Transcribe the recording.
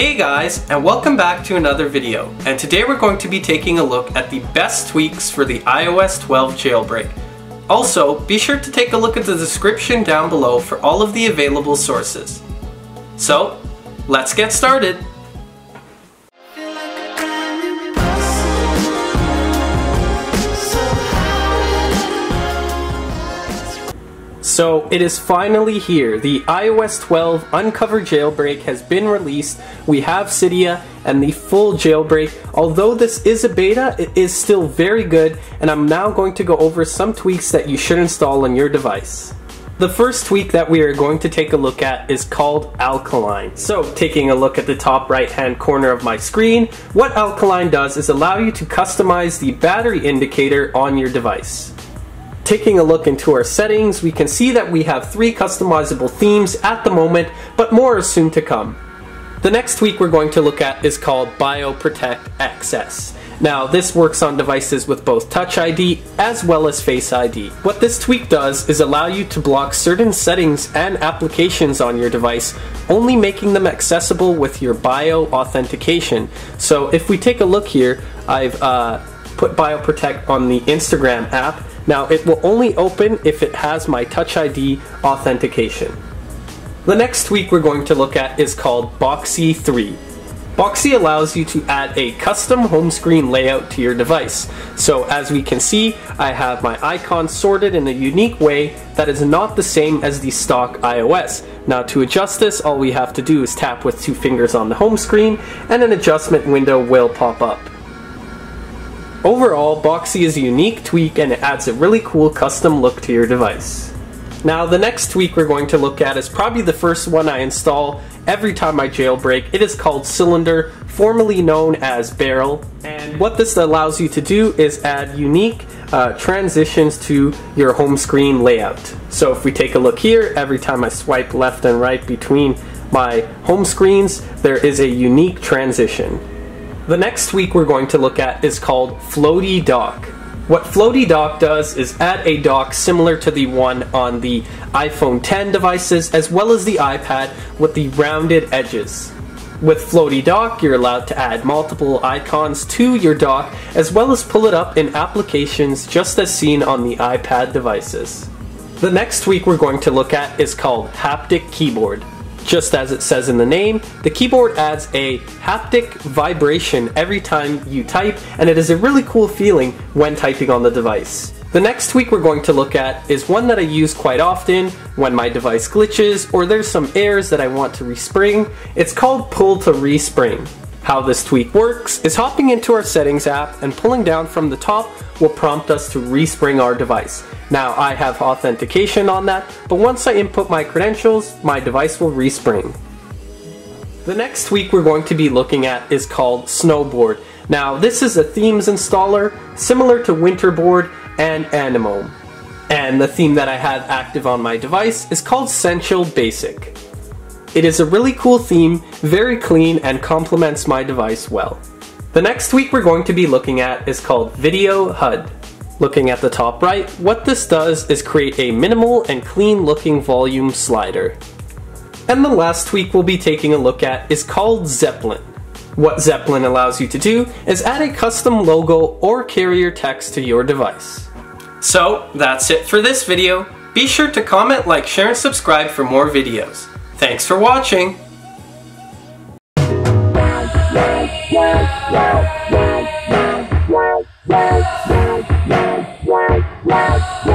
guys, and welcome back to another video. And today we're going to be taking a look at the best tweaks for the iOS 12 jailbreak. Also, be sure to take a look at the description down below for all of the available sources. So, let's get started! So it is finally here. The iOS 12 Uncover jailbreak has been released. We have Cydia and the full jailbreak. Although this is a beta, it is still very good and I'm now going to go over some tweaks that you should install on your device. The first tweak that we are going to take a look at is called Alkaline. So taking a look at the top right hand corner of my screen, what Alkaline does is allow you to customize the battery indicator on your device. Taking a look into our settings, we can see that we have three customizable themes at the moment, but more is soon to come. The next tweak we're going to look at is called BioProtect XS. Now, this works on devices with both Touch ID as well as Face ID. What this tweak does is allow you to block certain settings and applications on your device, only making them accessible with your bio authentication. So if we take a look here, I've uh, put BioProtect on the Instagram app now it will only open if it has my Touch ID authentication. The next tweak we're going to look at is called Boxy 3. Boxy allows you to add a custom home screen layout to your device. So as we can see, I have my icons sorted in a unique way that is not the same as the stock iOS. Now to adjust this, all we have to do is tap with two fingers on the home screen and an adjustment window will pop up. Overall, Boxy is a unique tweak and it adds a really cool custom look to your device. Now the next tweak we're going to look at is probably the first one I install every time I jailbreak. It is called Cylinder, formerly known as Barrel. And what this allows you to do is add unique uh, transitions to your home screen layout. So if we take a look here, every time I swipe left and right between my home screens, there is a unique transition. The next tweak we're going to look at is called Floaty Dock. What Floaty Dock does is add a dock similar to the one on the iPhone 10 devices as well as the iPad with the rounded edges. With Floaty Dock, you're allowed to add multiple icons to your dock as well as pull it up in applications just as seen on the iPad devices. The next tweak we're going to look at is called Haptic Keyboard. Just as it says in the name, the keyboard adds a haptic vibration every time you type, and it is a really cool feeling when typing on the device. The next tweak we're going to look at is one that I use quite often when my device glitches or there's some errors that I want to respring. It's called pull to respring. How this tweak works is hopping into our settings app and pulling down from the top will prompt us to respring our device. Now I have authentication on that, but once I input my credentials, my device will respring. The next tweak we're going to be looking at is called Snowboard. Now this is a themes installer similar to Winterboard and Anemone. And the theme that I have active on my device is called Essential Basic. It is a really cool theme, very clean, and complements my device well. The next tweak we're going to be looking at is called Video HUD. Looking at the top right, what this does is create a minimal and clean looking volume slider. And the last tweak we'll be taking a look at is called Zeppelin. What Zeppelin allows you to do is add a custom logo or carrier text to your device. So that's it for this video. Be sure to comment, like, share, and subscribe for more videos. Thanks for watching! Wow.